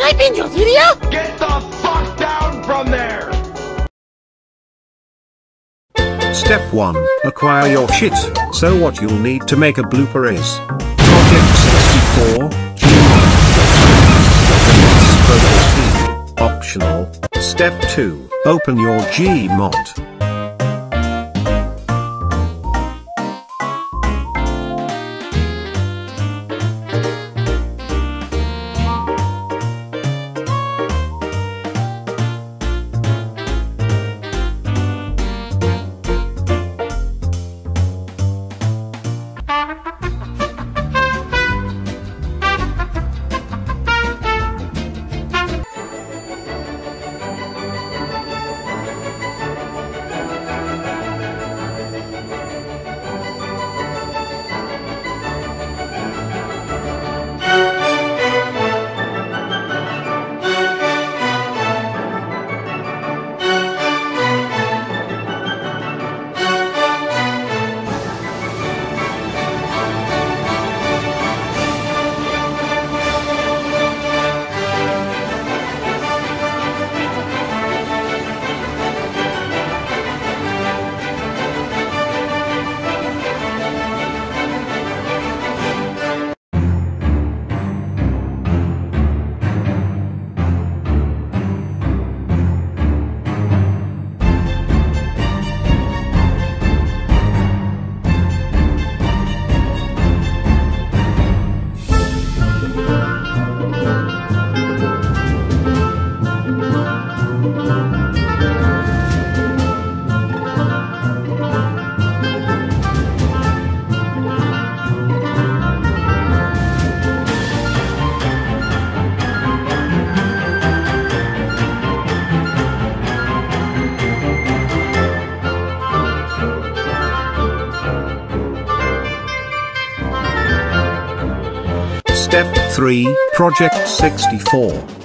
Can I be in your video? Get the fuck down from there! Step 1. Acquire your shit. So what you'll need to make a blooper is Project 64, Gmod. Optional. Step 2. Open your Gmod. Step 3. Project 64.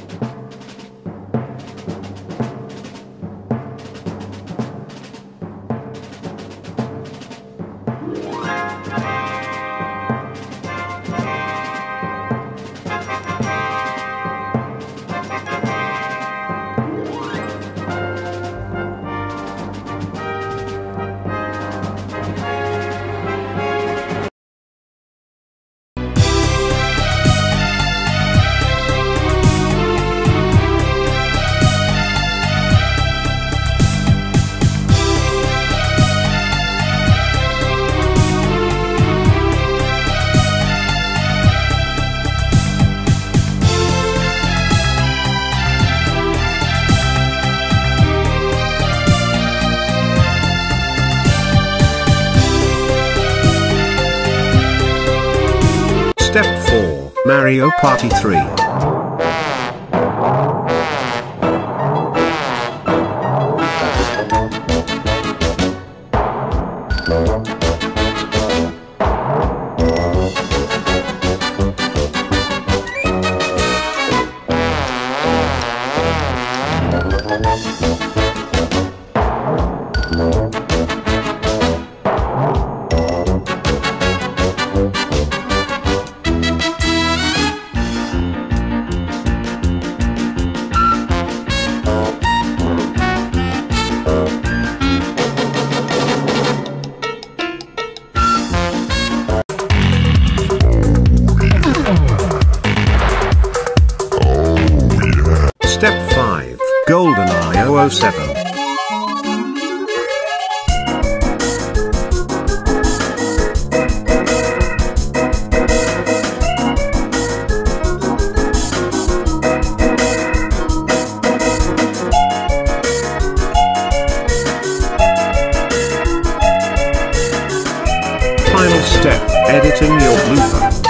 Step 4. Mario Party 3. Final step, editing your blooper.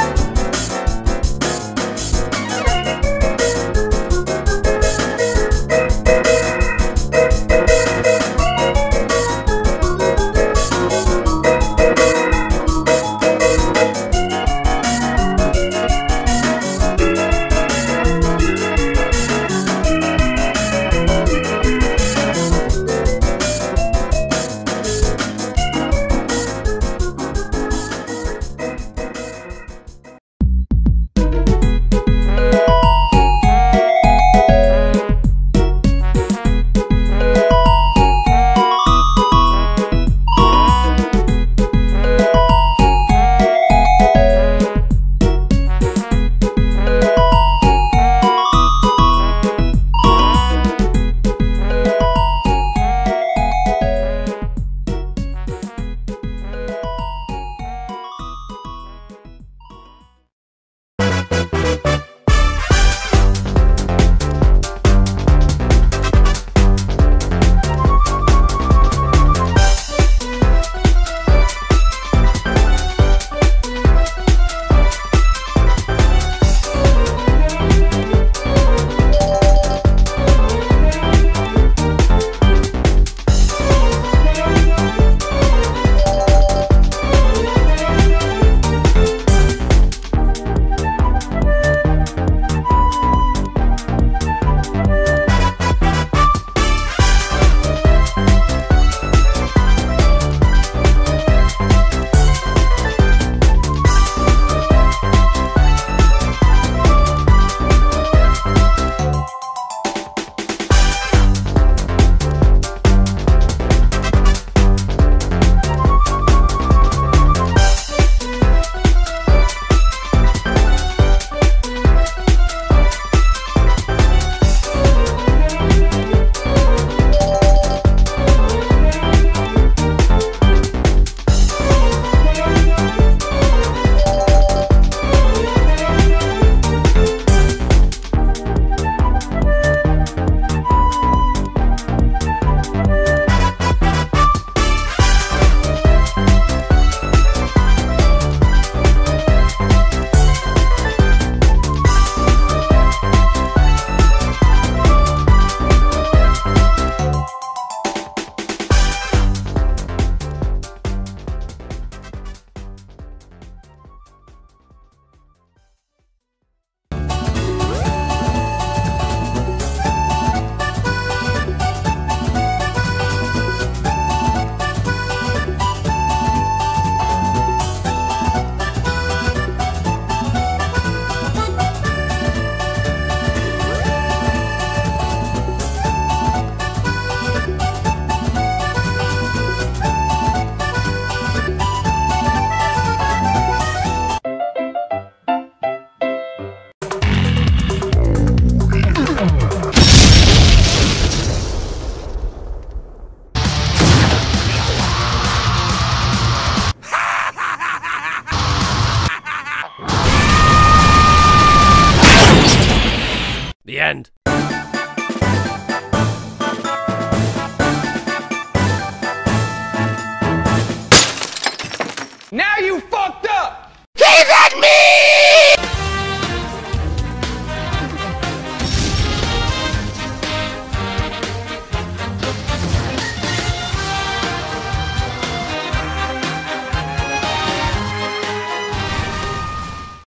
End.